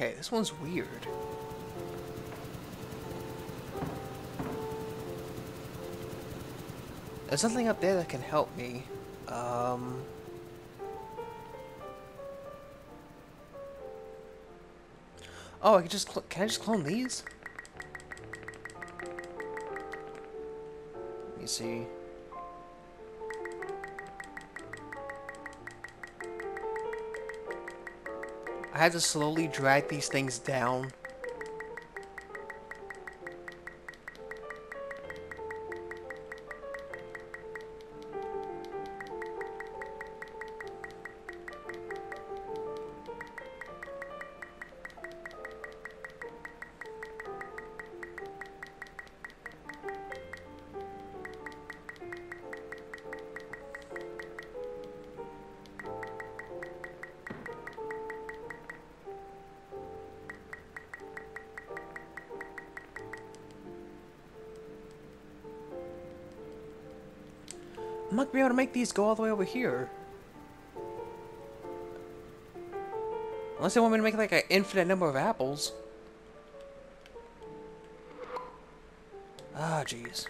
Okay, this one's weird. There's something up there that can help me. Um... Oh, I can just can I just clone these? Let me see. I have to slowly drag these things down. Make these go all the way over here. Unless they want me to make like an infinite number of apples. Ah, jeez.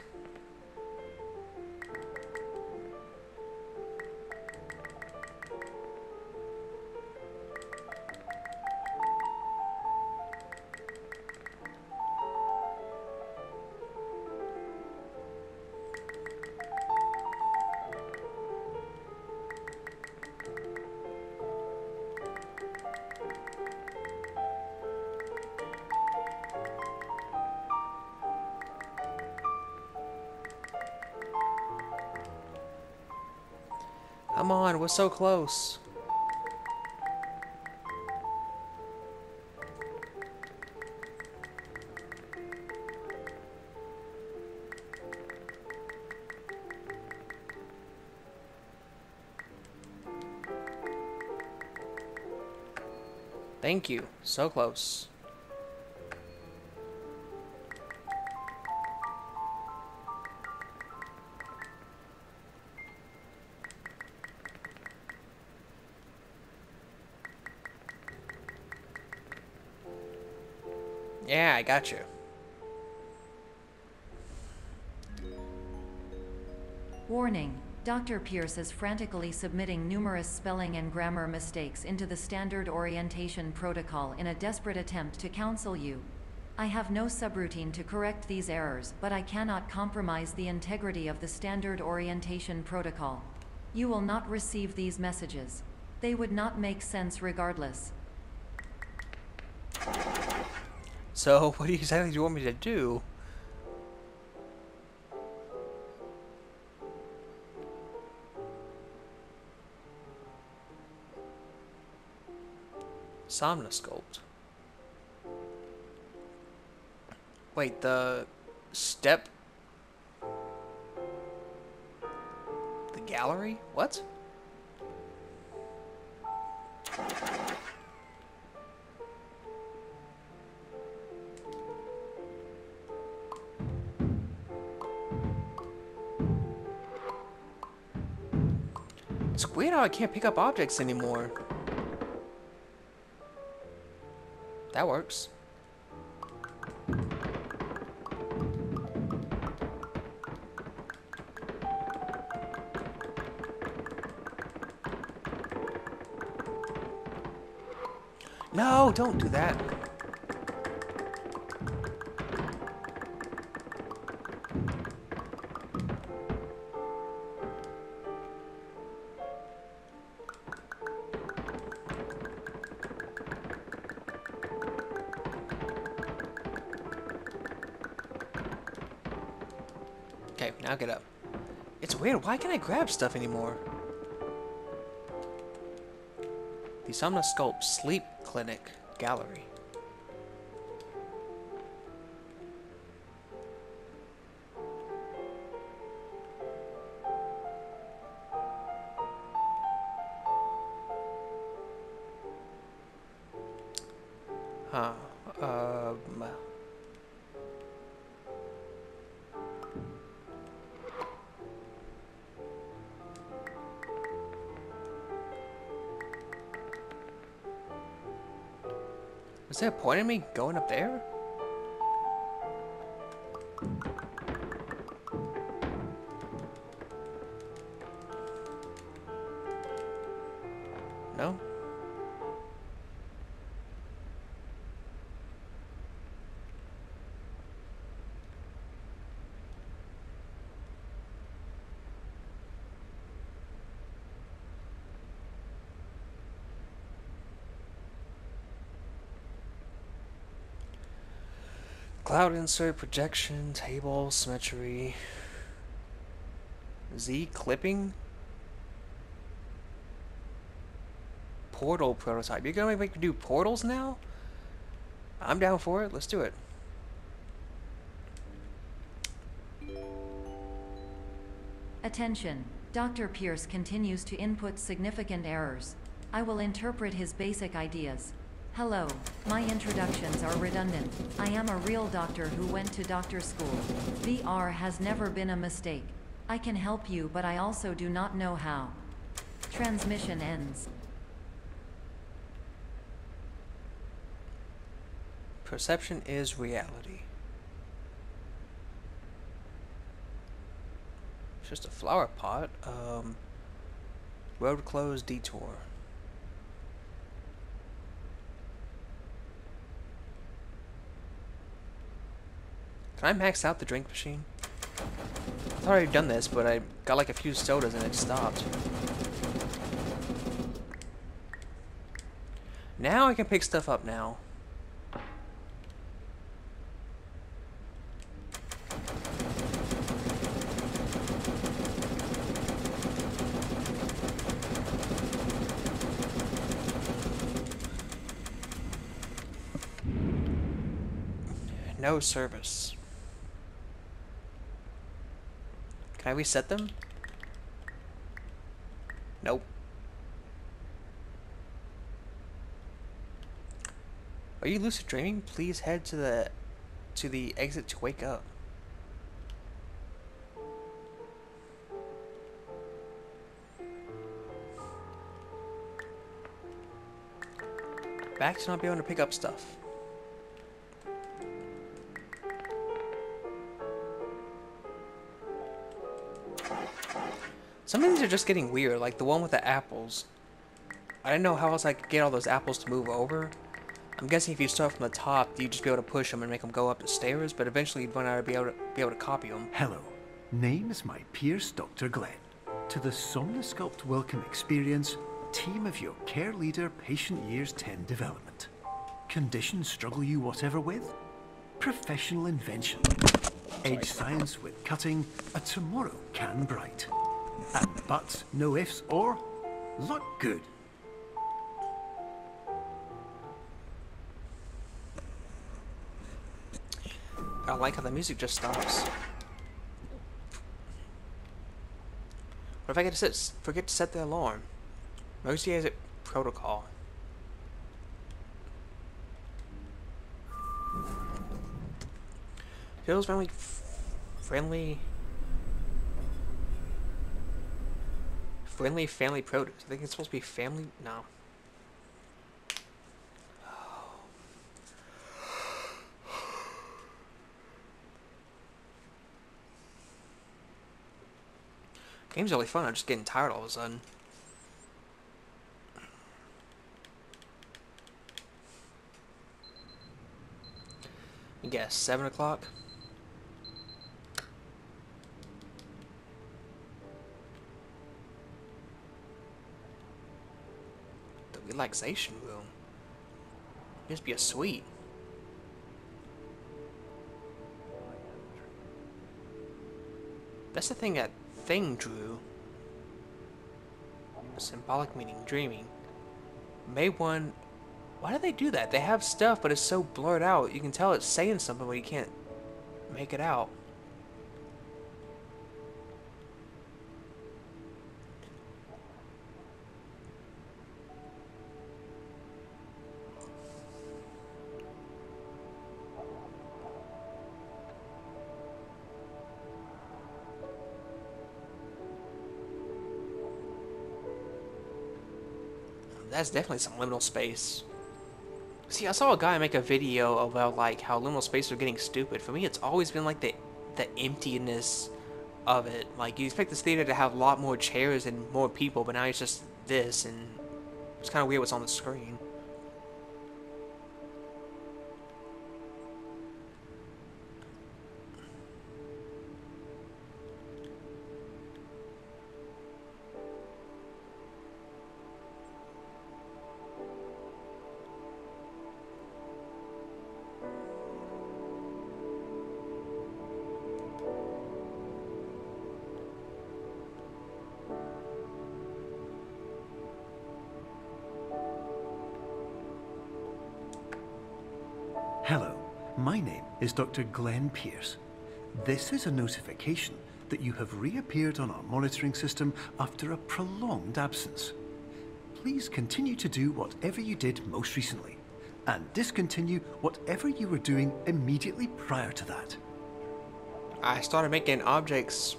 Come on, we're so close. Thank you. So close. Got you. Warning. Dr. Pierce is frantically submitting numerous spelling and grammar mistakes into the standard orientation protocol in a desperate attempt to counsel you. I have no subroutine to correct these errors, but I cannot compromise the integrity of the standard orientation protocol. You will not receive these messages. They would not make sense regardless. So, what exactly do you want me to do? SomnaSculpt. Wait, the step? The gallery? What? How I can't pick up objects anymore. That works. No, don't do that. Weird, why can't I grab stuff anymore? The SomnaSculpt Sleep Clinic Gallery. Was there a point in me going up there? Cloud insert, projection, table, symmetry. Z clipping? Portal prototype. You're gonna make me do portals now? I'm down for it. Let's do it. Attention. Dr. Pierce continues to input significant errors. I will interpret his basic ideas. Hello. My introductions are redundant. I am a real doctor who went to doctor school. VR has never been a mistake. I can help you, but I also do not know how. Transmission ends. Perception is reality. Just a flower pot. Um, road closed detour. Can I max out the drink machine? I thought I had done this, but I got like a few sodas and it stopped. Now I can pick stuff up now. No service. Can I reset them? Nope. Are you lucid dreaming? Please head to the to the exit to wake up. Back to not be able to pick up stuff. Some of these are just getting weird, like the one with the apples. I didn't know how else I could get all those apples to move over. I'm guessing if you start from the top, you'd just be able to push them and make them go up the stairs, but eventually you'd run out of be able to, be able to copy them. Hello. Name is my Pierce Dr. Glenn. To the SomnaSculpt Welcome Experience, team of your care leader patient years 10 development. Conditions struggle you whatever with? Professional invention. Edge science with cutting, a tomorrow can bright. And buts, no ifs, or look good. I like how the music just stops. What if I get to set, forget to set the alarm? Emergency exit protocol. Feels friendly, friendly, friendly family produce. I think it's supposed to be family. No. Game's really fun. I'm just getting tired all of a sudden. I guess seven o'clock. Relaxation room. Must be a suite. That's the thing that thing drew. Symbolic meaning dreaming. May 1. Why do they do that? They have stuff, but it's so blurred out. You can tell it's saying something, but you can't make it out. That's definitely some liminal space. See, I saw a guy make a video about like how liminal space are getting stupid. For me, it's always been like the the emptiness of it. Like you expect this theater to have a lot more chairs and more people, but now it's just this, and it's kind of weird what's on the screen. Dr. Glenn Pierce. This is a notification that you have reappeared on our monitoring system after a prolonged absence. Please continue to do whatever you did most recently, and discontinue whatever you were doing immediately prior to that. I started making objects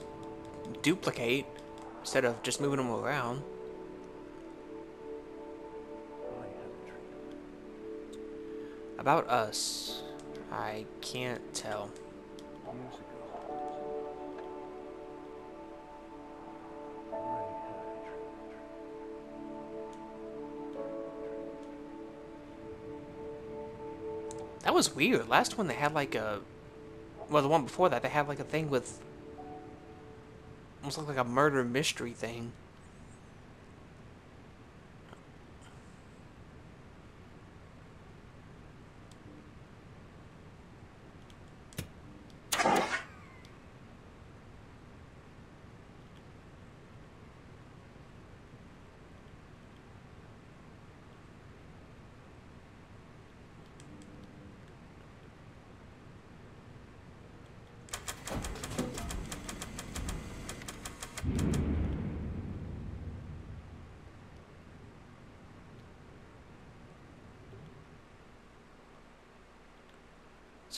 duplicate instead of just moving them around. About us, I can't tell. That was weird. Last one they had like a well, the one before that, they had like a thing with almost like a murder mystery thing.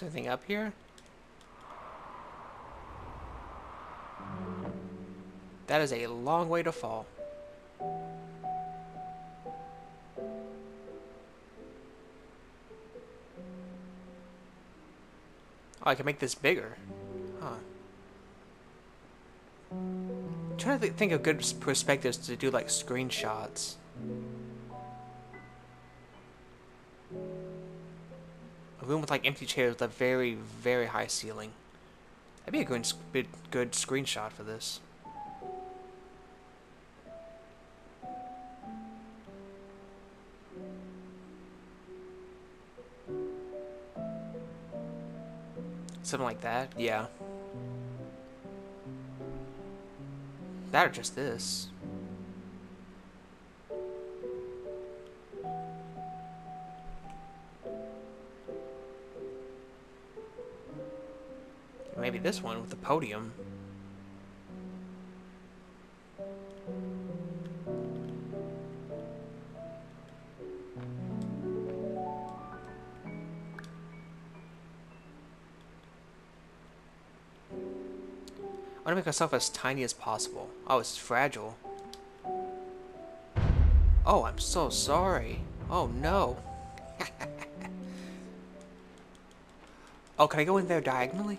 Anything up here? That is a long way to fall. Oh, I can make this bigger. Huh. I'm trying to think of good perspectives to do like screenshots. Room with like empty chairs with a very, very high ceiling. That'd be a good, good, good screenshot for this. Something like that, yeah. That or just this. This one with the podium. I want to make myself as tiny as possible. Oh, it's fragile. Oh, I'm so sorry. Oh, no. oh, can I go in there diagonally?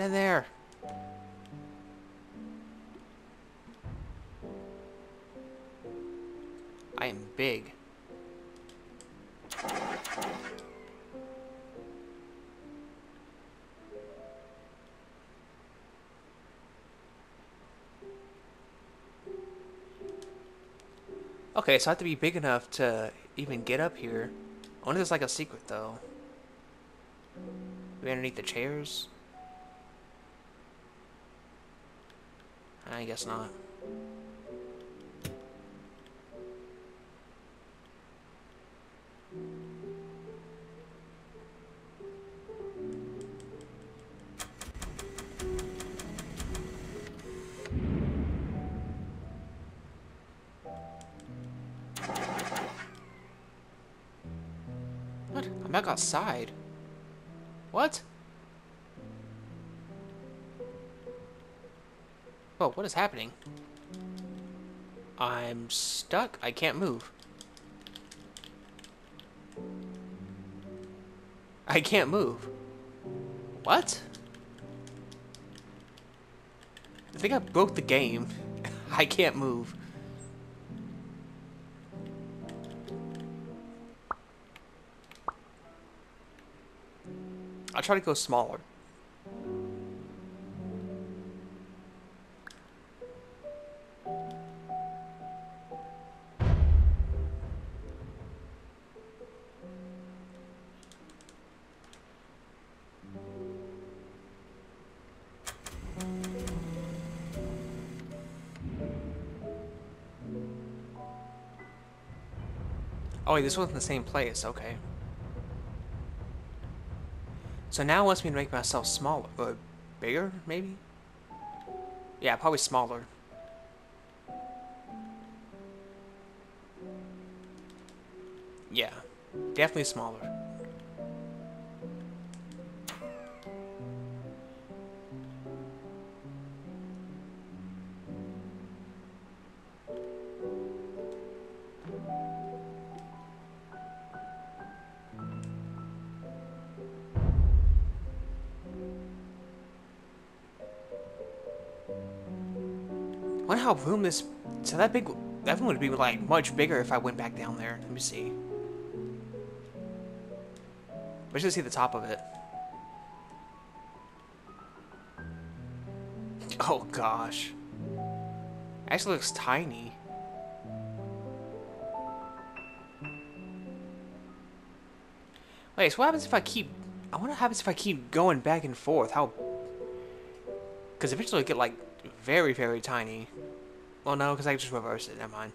Get in there. I am big. Okay, so I have to be big enough to even get up here. I wonder if there's like a secret though. Maybe underneath the chairs? I guess not. What? I'm back outside. What? Oh, what is happening? I'm stuck. I can't move. I can't move. What? I think I broke the game. I can't move. I'll try to go smaller. Oh wait, this wasn't the same place, okay. So now it wants me to make myself smaller, or bigger, maybe? Yeah, probably smaller. Yeah, definitely smaller. How room this... So that big... That would be, like, much bigger if I went back down there. Let me see. Let's just see the top of it. Oh, gosh. Actually looks tiny. Wait, so what happens if I keep... I wonder what happens if I keep going back and forth. How... Because eventually it'll get, like, very, very tiny. Well, no, because I just reversed it. Never mind.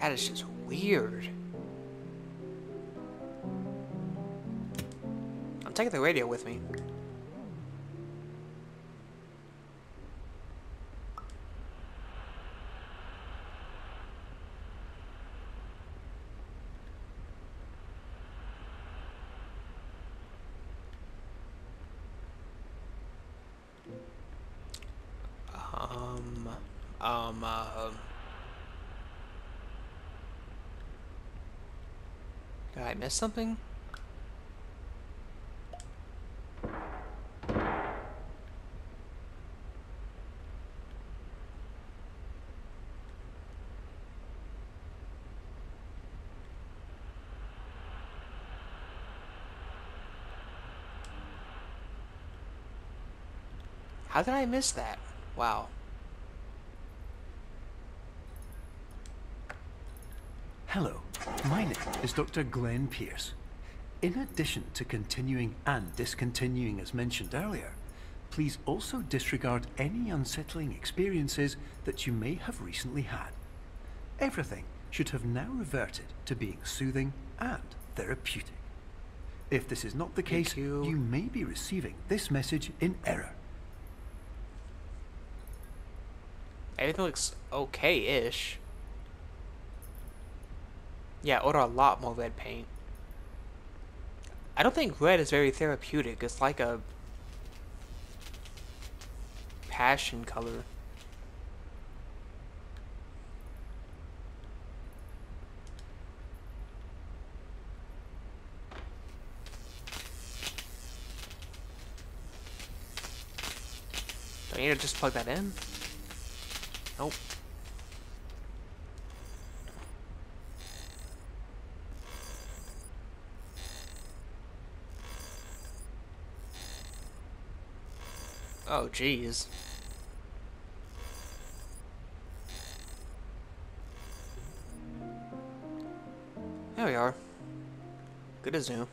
That is just weird. I'm taking the radio with me. Um, um, uh, miss something? How did I miss that? Wow. Hello, my name is Dr. Glenn Pierce. In addition to continuing and discontinuing as mentioned earlier, please also disregard any unsettling experiences that you may have recently had. Everything should have now reverted to being soothing and therapeutic. If this is not the case, you. you may be receiving this message in error. Everything looks okay-ish. Yeah, order a lot more red paint. I don't think red is very therapeutic. It's like a passion color. Do I need to just plug that in? Nope. Oh, jeez. There we are. Good as new.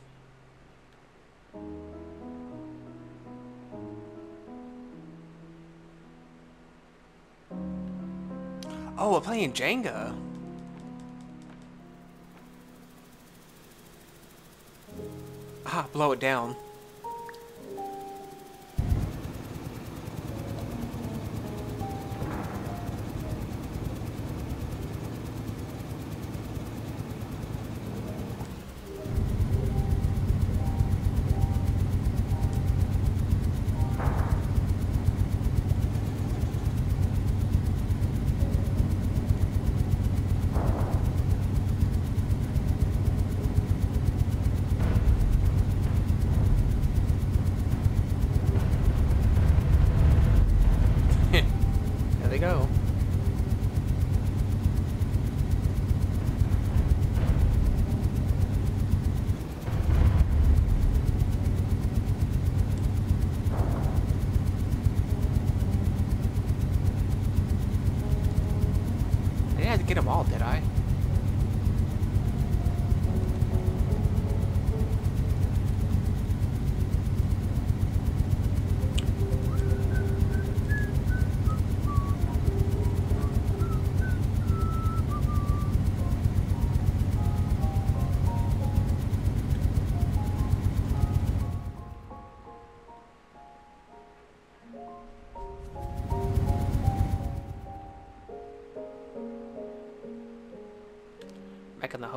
Oh, we're playing Jenga. Ah, blow it down. Have them all, did I?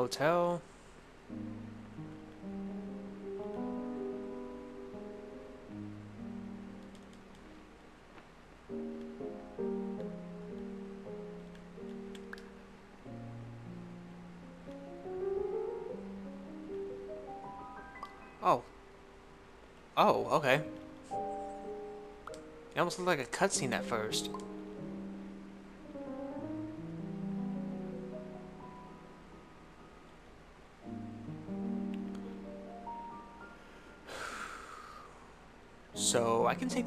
Hotel. Oh. Oh, okay. It almost looked like a cutscene at first.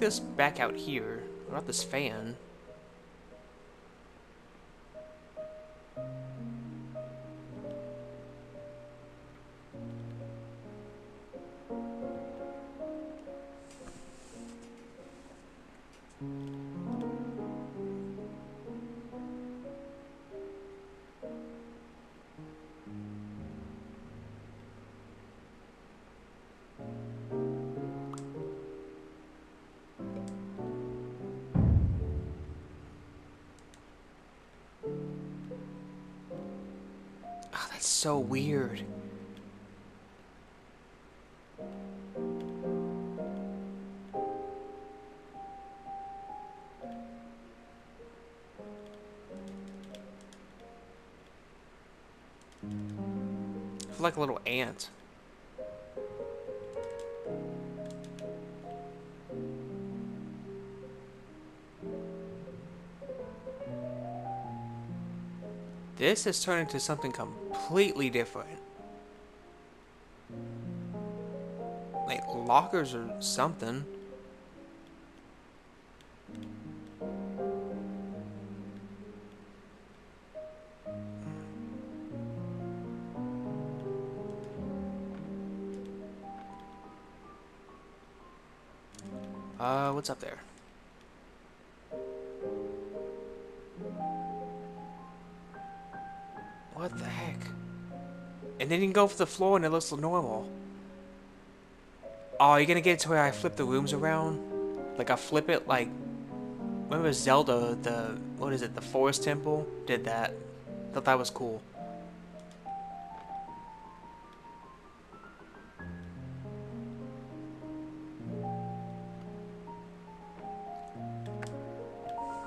This back out here. About this fan? That's so weird. Like a little ant. This has turned into something completely different. Like lockers or something. Uh, what's up there? Can go for the floor and it looks normal. Oh, you're gonna get to where I flip the rooms around? Like I flip it like... Remember Zelda, the... What is it? The Forest Temple? Did that. Thought that was cool.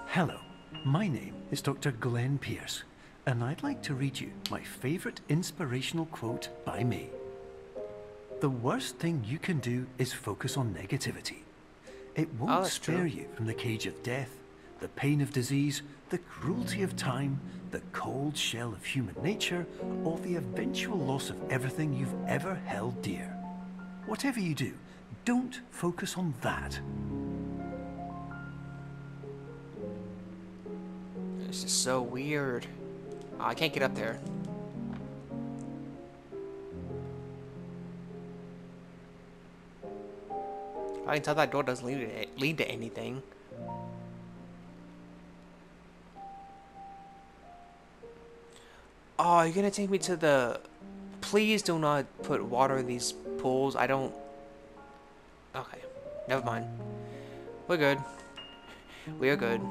Hello, my name is Dr. Glenn Pierce, and I'd like to read you my favourite inspirational quote by me. The worst thing you can do is focus on negativity. It oh, won't Oh, spare true. you from the cage of death, the pain of disease, the cruelty of time, the cold shell of human nature, or the eventual loss of everything you've ever held dear. Whatever you do, don't focus on that. This is so weird. Oh, I can't get up there. I can tell that door doesn't lead to, lead to anything. Oh, you're gonna take me to the... Please do not put water in these pools. I don't... Okay. Never mind. We're good. We are good.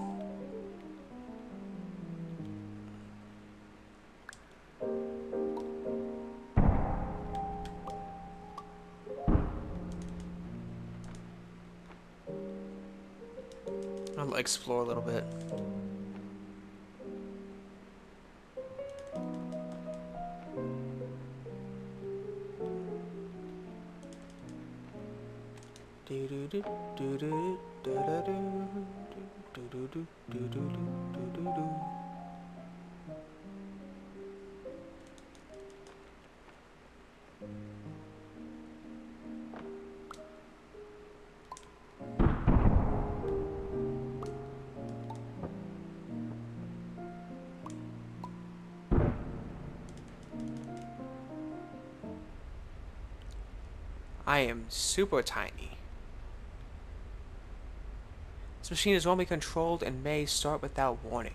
Explore a little bit. Am super tiny. This machine is only controlled and may start without warning.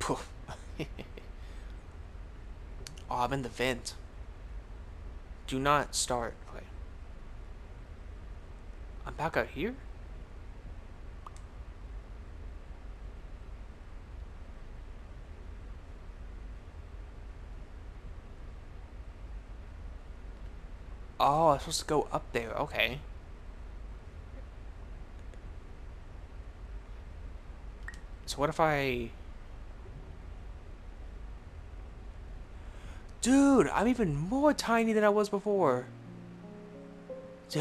Poof. oh, I'm in the vent. Do not start. Okay. I'm back out here? Oh, I'm supposed to go up there. Okay. So what if I... Dude, I'm even more tiny than I was before.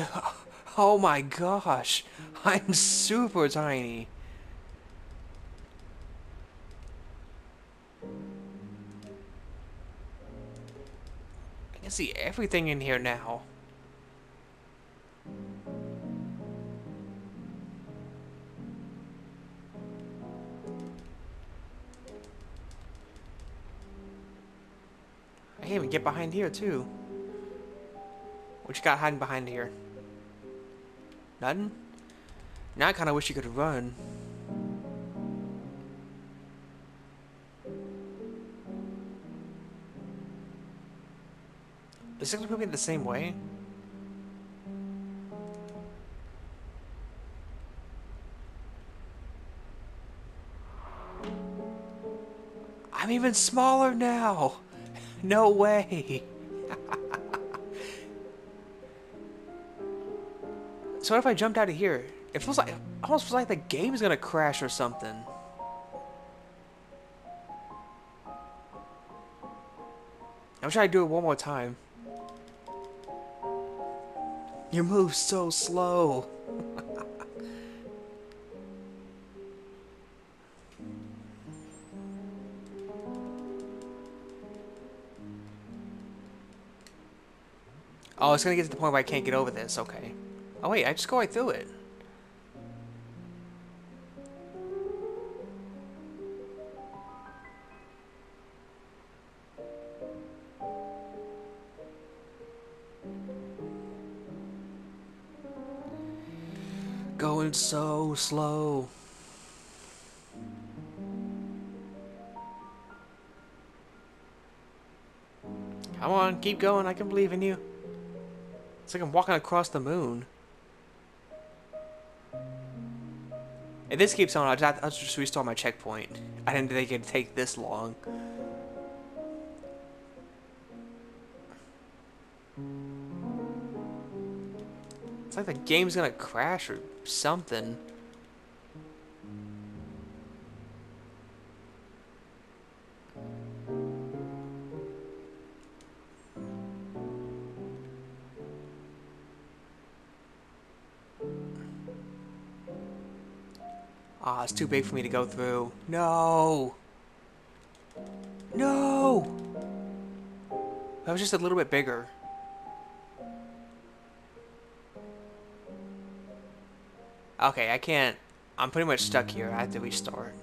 Oh my gosh. I'm super tiny. I can see everything in here now. Can't even get behind here, too. What you got hiding behind here? Nothing? Now I kind of wish you could run. Is it moving the same way? I'm even smaller now! No way! so what if I jumped out of here? It feels like, it almost feels like the game's gonna crash or something. I'm trying to do it one more time. You move so slow. oh, it's gonna get to the point where I can't get over this. Okay. Oh wait, I just go right through it. Going so slow. Come on, keep going. I can believe in you. It's like I'm walking across the moon. If this keeps on, I'll just, I'll just restart my checkpoint. I didn't think it'd take this long. It's like the game's gonna crash or something. It's too big for me to go through. No! No! That was just a little bit bigger. Okay, I can't... I'm pretty much stuck here. I have to restart.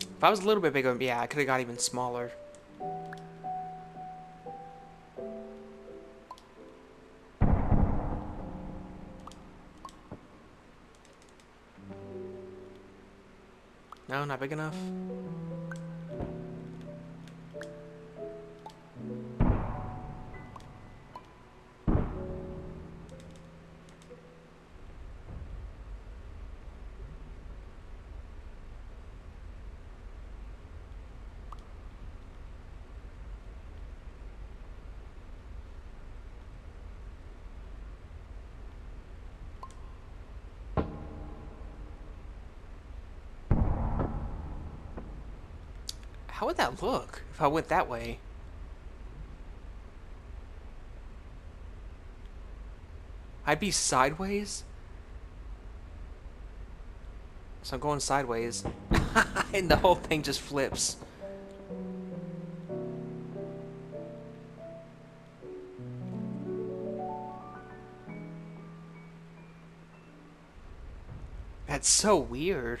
If I was a little bit bigger, yeah, I could have got even smaller. Not big enough? How would that look if I went that way? I'd be sideways? So I'm going sideways. and the whole thing just flips. That's so weird.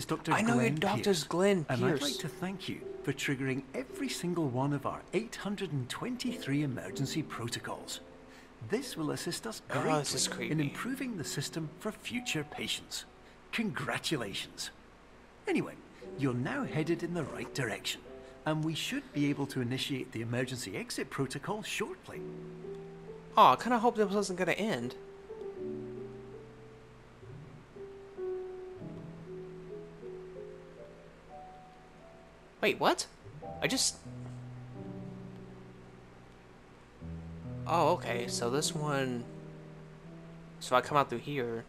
Is Dr. I know Glenn your doctor's Pierce, Glenn And I'd like to thank you for triggering every single one of our 823 emergency protocols. This will assist us Oh, greatly is in improving the system for future patients. Congratulations. Anyway, you're now headed in the right direction, and we should be able to initiate the emergency exit protocol shortly. Oh, I kind of hoped this wasn't going to end. Wait, what? I just... Oh, okay, so this one... So I come out through here.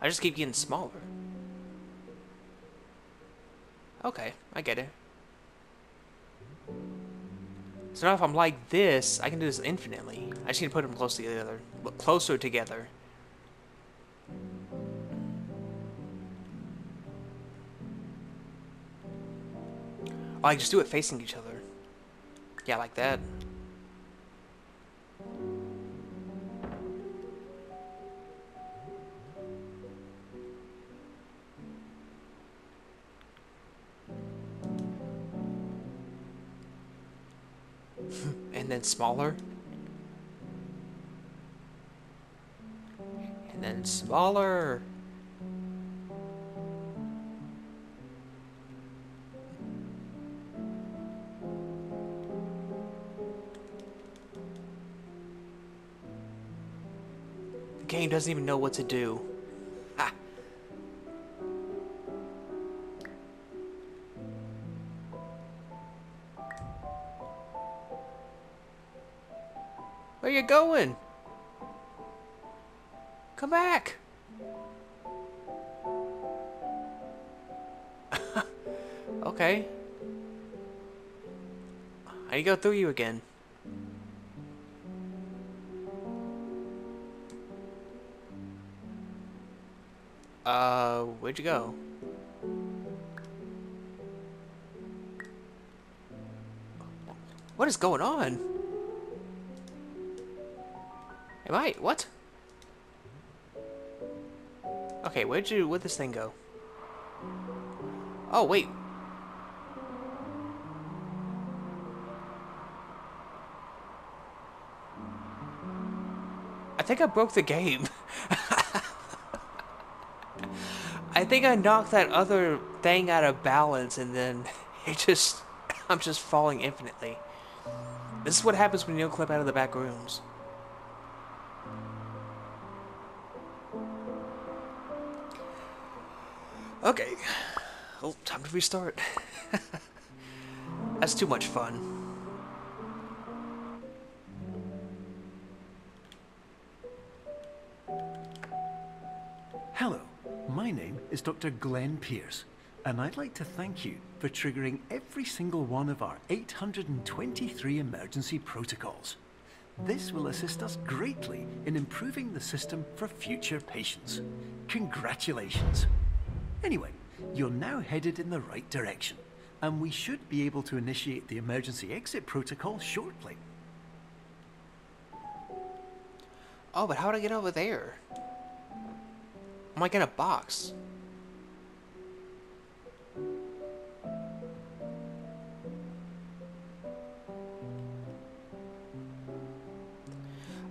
I just keep getting smaller. Okay, I get it. So now if I'm like this, I can do this infinitely. I just need to put them close together. Closer together. I just do it facing each other. Yeah, like that. and then smaller. And then smaller. Game doesn't even know what to do. Ha. Where you going? Come back. okay. I go through you again. Uh, where'd you go? What is going on? Am I? What? Okay, where'd you, where'd this thing go? Oh, wait. I think I broke the game. I think I knocked that other thing out of balance and then it just, I'm just falling infinitely. This is what happens when you clip out of the back rooms. Okay. Oh, time to restart. That's too much fun. Is Dr. Glenn Pierce, and I'd like to thank you for triggering every single one of our 823 emergency protocols. This will assist us greatly in improving the system for future patients. Congratulations. Anyway, you're now headed in the right direction, and we should be able to initiate the emergency exit protocol shortly. Oh, but how would I get over there? I'm I in a box.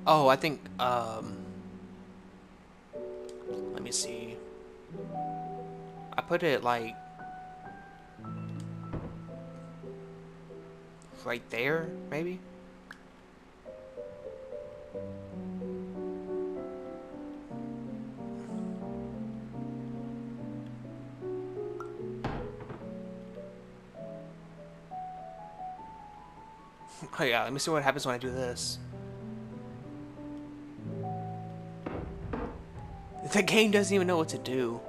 Oh, I think, um... Let me see. I put it like right there, maybe? Oh yeah, let me see what happens when I do this. The game doesn't even know what to do.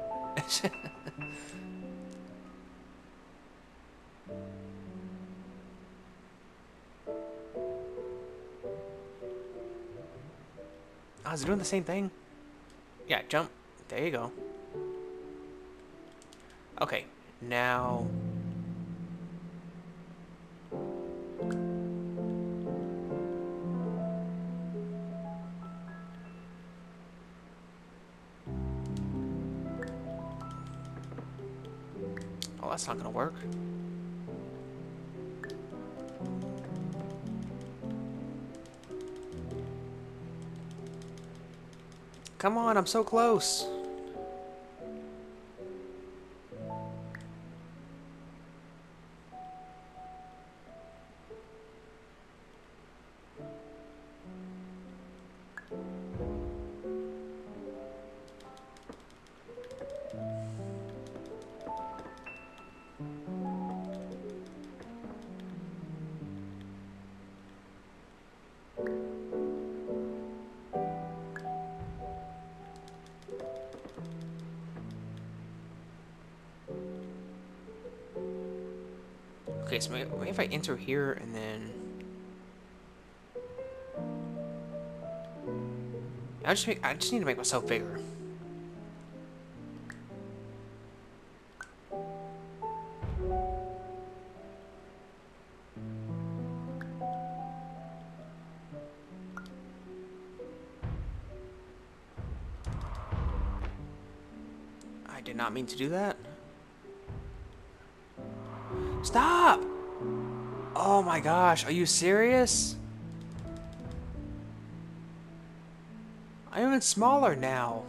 oh, is it doing the same thing? Yeah, jump. There you go. Okay, now... I'm so close. If I enter here and then... I just make, I just need to make myself bigger. I did not mean to do that. Oh my gosh, are you serious? I'm even smaller now.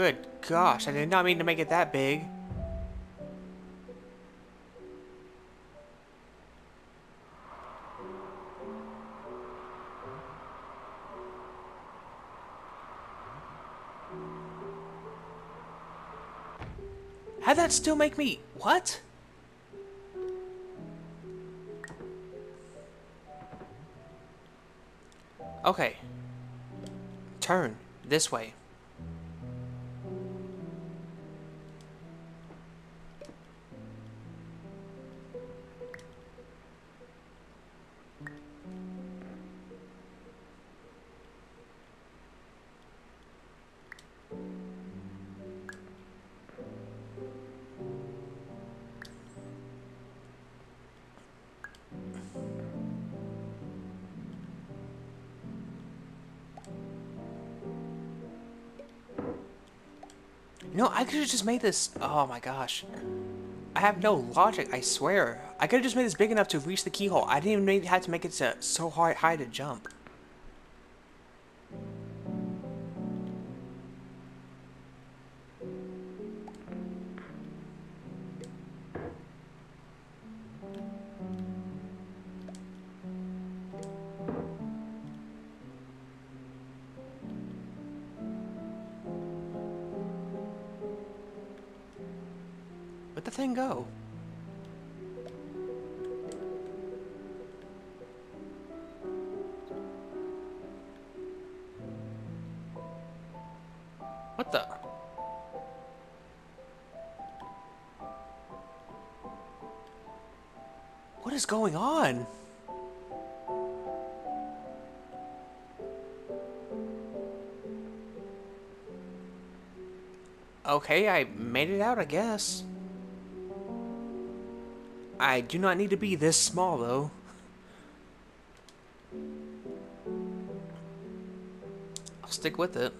Good gosh, I did not mean to make it that big. How'd that still make me... What? Okay. Turn. This way. No, I could have just made this... Oh my gosh. I have no logic, I swear. I could have just made this big enough to reach the keyhole. I didn't even have to make it so high, high to jump. Going on? Okay, I made it out, I guess. I do not need to be this small, though. I'll stick with it.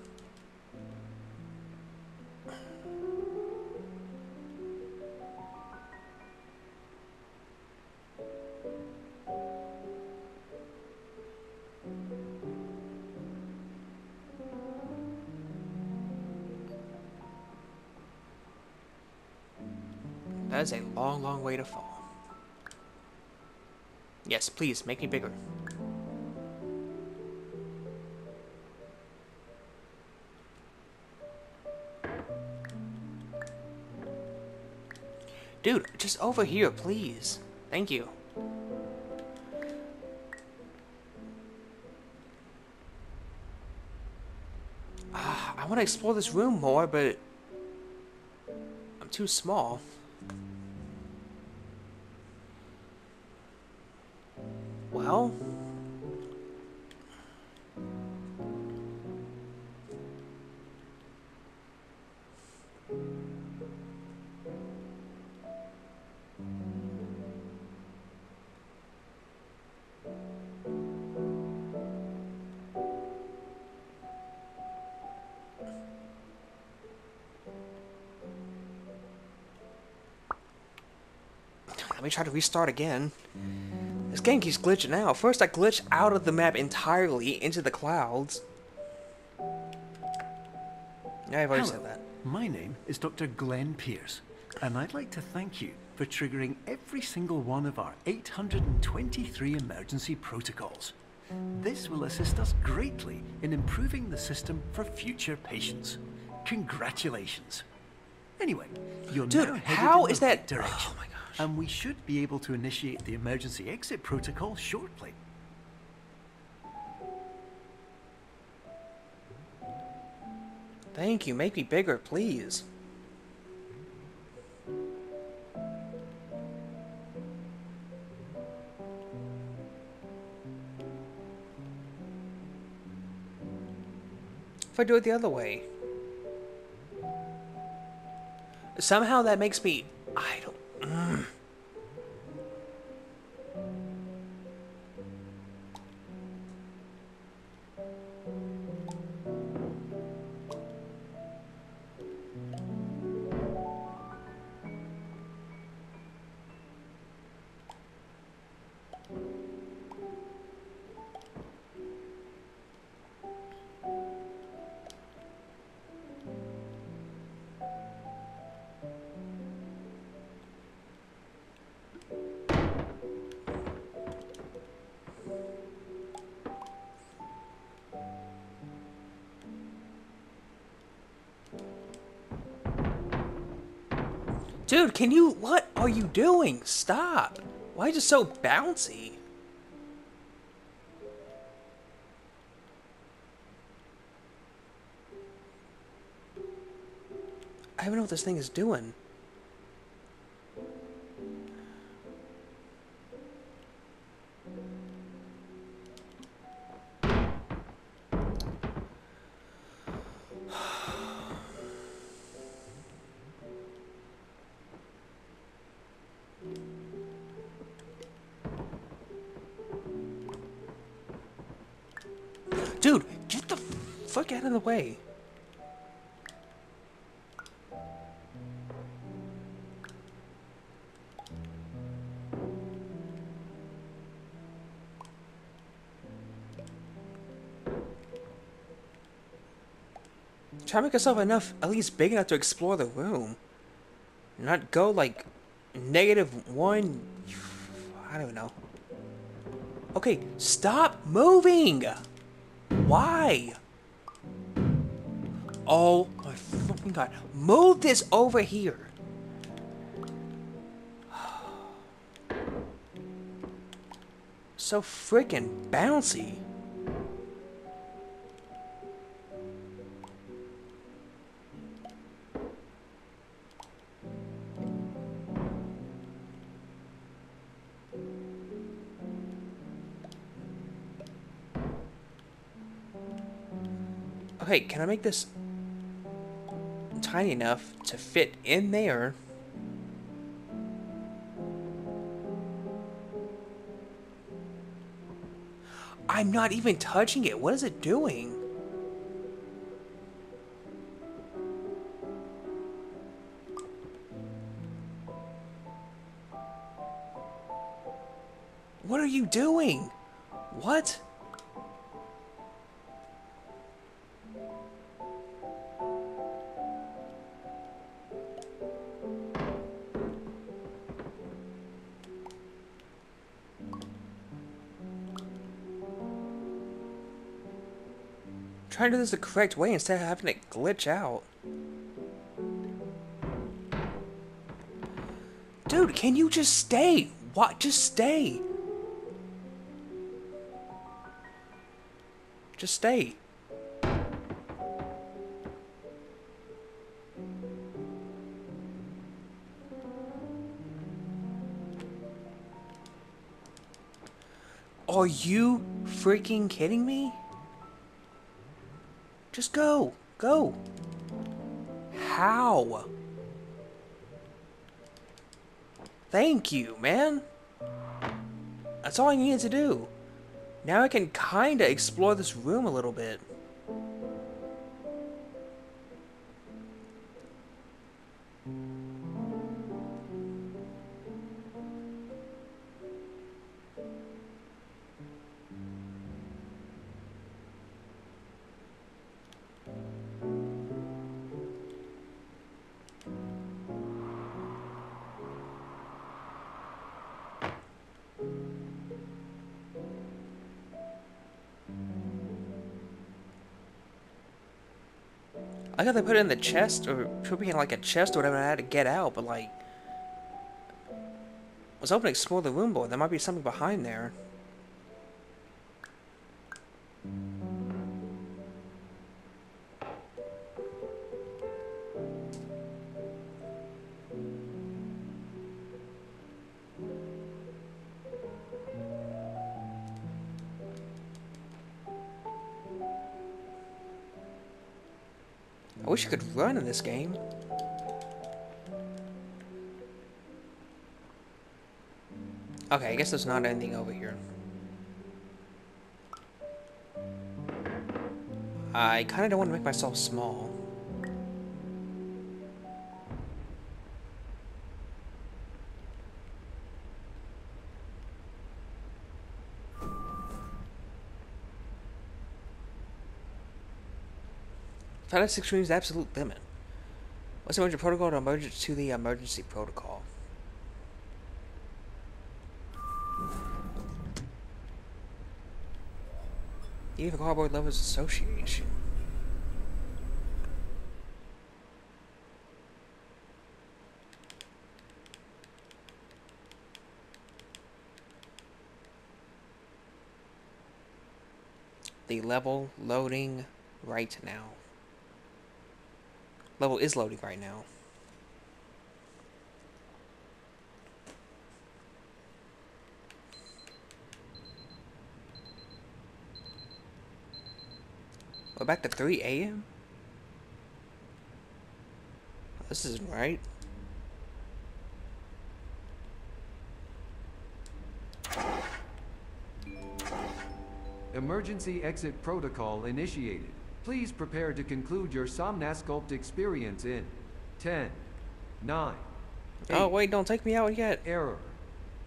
Long, long way to fall. Yes, please, make me bigger. Dude, just over here, please. Thank you. Ah, I want to explore this room more, but I'm too small. Well... Let me try to restart again. This game keeps glitching out. First I glitched out of the map entirely into the clouds. Yeah, I've already Hello, said that. my name is Dr. Glenn Pierce, and I'd like to thank you for triggering every single one of our 823 emergency protocols. This will assist us greatly in improving the system for future patients. Congratulations. Anyway, you're Dude, now headed how is that- direction, oh my gosh. And we should be able to initiate the emergency exit protocol shortly. Thank you, make me bigger, please. If I do it the other way. Somehow that makes me... I don't... Dude, can you... What are you doing? Stop. Why is it so bouncy? I don't know what this thing is doing. Out of the way. Try to make yourself enough, at least big enough to explore the room. Not go like negative one. I don't know. Okay, stop moving! Why? Oh my fucking god. Move this over here. So freaking bouncy. Okay, can I make this tiny enough to fit in there. I'm not even touching it. What is it doing? What are you doing? What? Try to do this the correct way instead of having it glitch out. Dude, can you just stay? What? Just stay. Just stay. Are you freaking kidding me? Just go. Go. How? Thank you, man. That's all I needed to do. Now I can kinda explore this room a little bit. I got to put it in the chest, or put me in like a chest or whatever, I had to get out, but like... I was hoping to explore the room more. There might be something behind there. Wish I could run in this game. Okay, I guess there's not anything over here. I kind of don't want to make myself small. Six rooms absolute limit. What's emergency protocol to emergency to the emergency protocol? Even Cardboard Lovers Association. The level loading right now. Level is loading right now. We're back to 3 a.m.? This isn't right. Emergency exit protocol initiated. Please prepare to conclude your Somnasculpt experience in 10, 9, Oh, eight. wait, don't take me out yet. Error.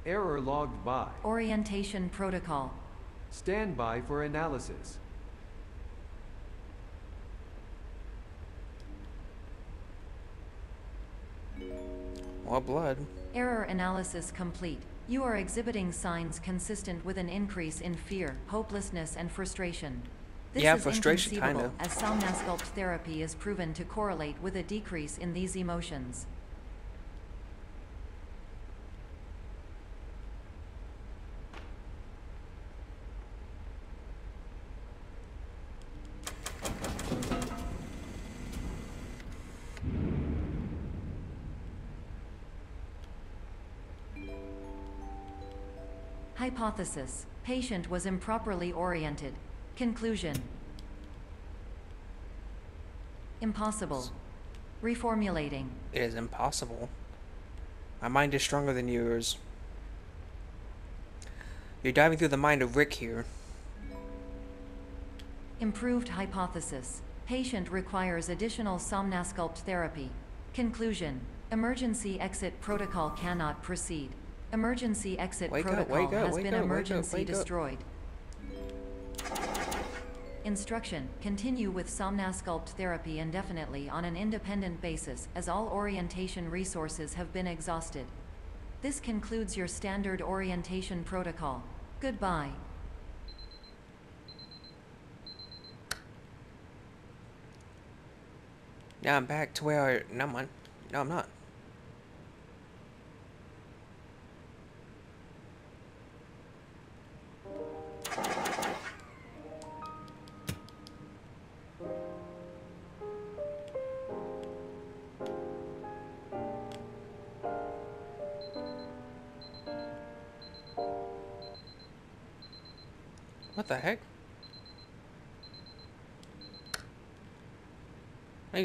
Error logged by. Orientation protocol. Stand by for analysis. More blood. Error analysis complete. You are exhibiting signs consistent with an increase in fear, hopelessness, and frustration. This Yeah, is frustration, inconceivable, kinda. as Somnasculpt therapy is proven to correlate with a decrease in these emotions. Hypothesis. Patient was improperly oriented. Conclusion. Impossible. Reformulating. It is impossible. My mind is stronger than yours. You're diving through the mind of Rick here. Improved hypothesis. Patient requires additional Somnasculpt therapy. Conclusion. Emergency exit protocol cannot proceed. Emergency exit Wake protocol wake up, has been up, up, emergency up. destroyed. Instruction. Continue with Somnasculpt therapy indefinitely on an independent basis as all orientation resources have been exhausted. This concludes your standard orientation protocol. Goodbye. Now I'm back to where I... No, man. No, I'm not.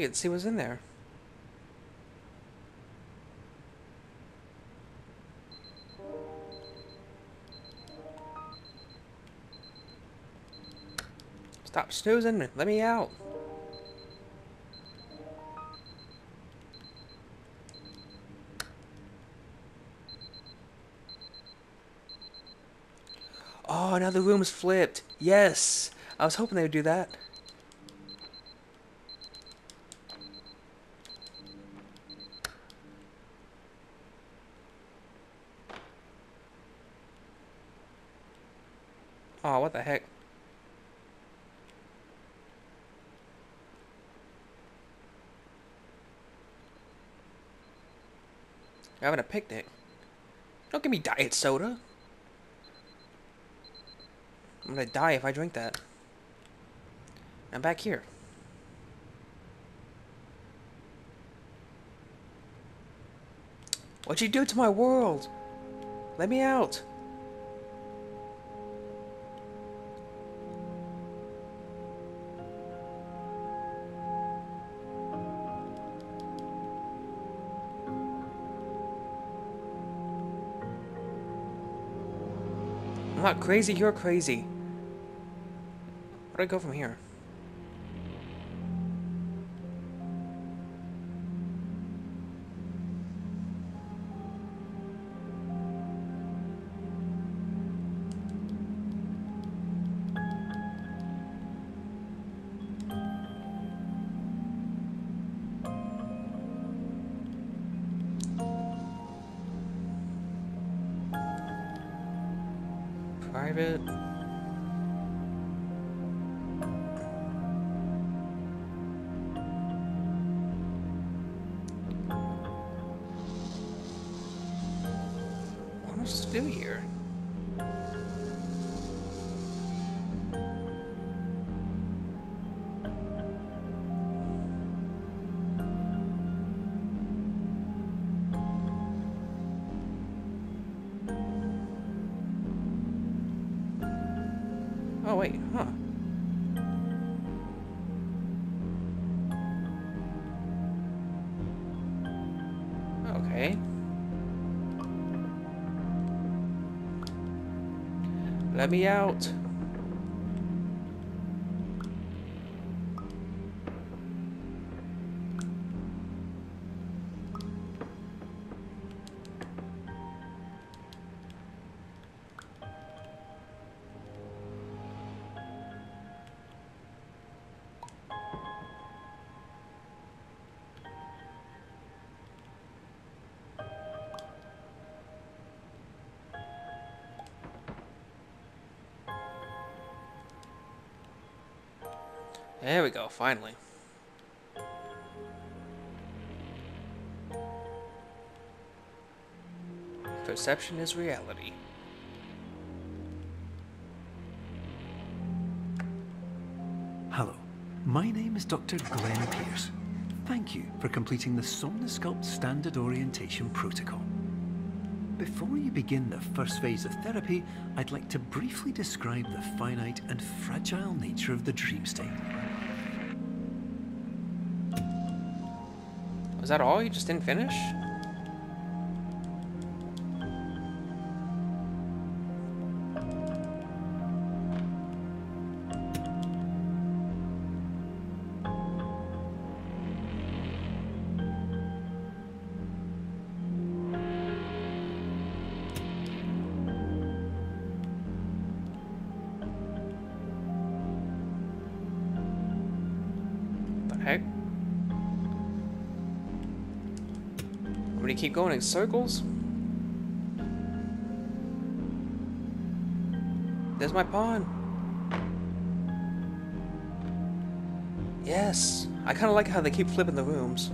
Can see what's in there. Stop snoozing. Let me out. Oh, now the room's flipped. Yes. I was hoping they would do that. Oh, what the heck? You're having a picnic. Don't give me diet soda. I'm gonna die if I drink that. I'm back here. What'd you do to my world? Let me out. Not crazy, you're crazy. Where do I go from here? Me out. There we go, finally. Perception is reality. Hello, my name is Dr. Glenn Pierce. Thank you for completing the SomnaSculpt Standard Orientation Protocol. Before you begin the first phase of therapy, I'd like to briefly describe the finite and fragile nature of the dream state. That all? You just didn't finish? Keep going in circles? There's my pawn. Yes. I kind of like how they keep flipping the rooms.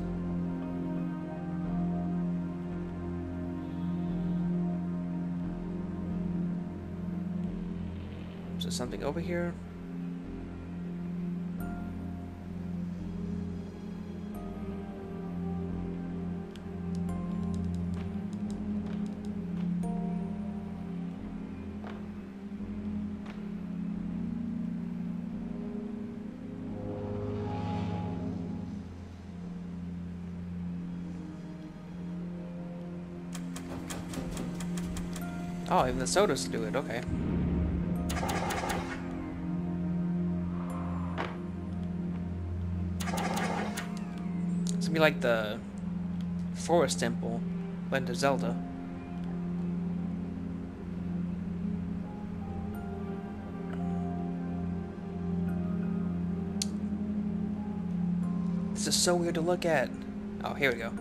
Is there something over here? The sodas do it, okay. It's gonna be like the Forest Temple, Legend of Zelda. This is so weird to look at. Oh, here we go.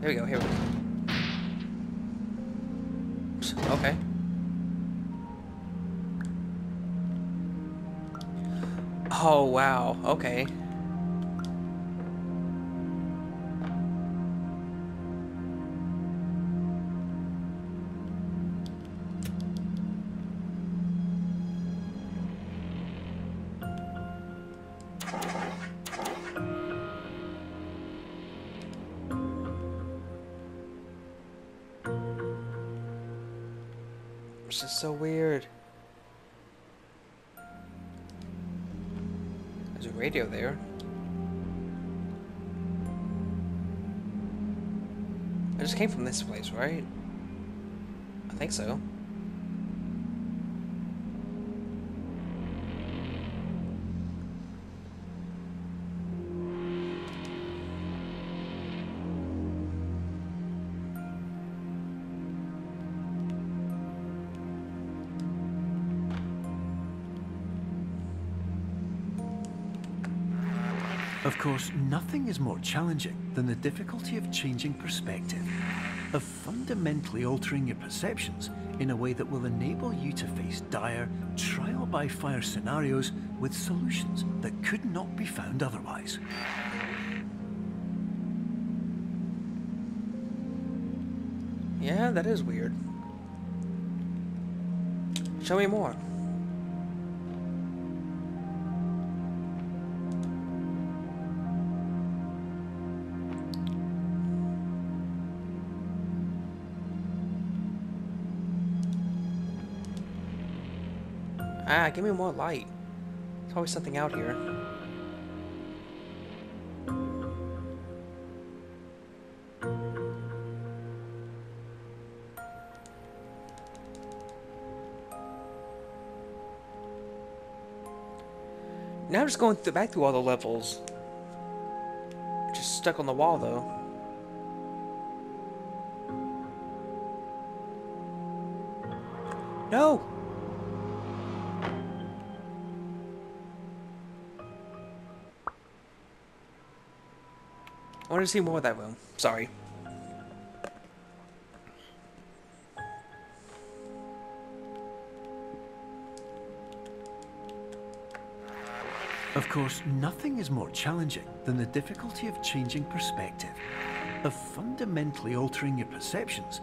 Here we go, here we go. Oh, wow. Okay. So. Of course, nothing is more challenging than the difficulty of changing perspective, of fundamentally altering your perceptions in a way that will enable you to face dire, trial by fire scenarios with solutions that could not be found otherwise. Yeah, that is weird. Show me more. Ah, give me more light. There's always something out here. Now I'm just going back through all the levels. Just stuck on the wall though. No! To see more of that room. Sorry. Of course, nothing is more challenging than the difficulty of changing perspective, of fundamentally altering your perceptions